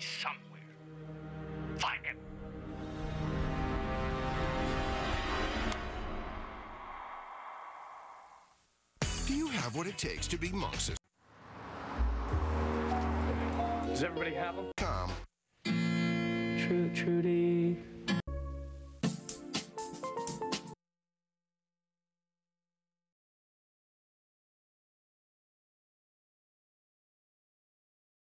Somewhere. Find him. Do you have what it takes to be monks? Does everybody have them? Come. True, Trudy.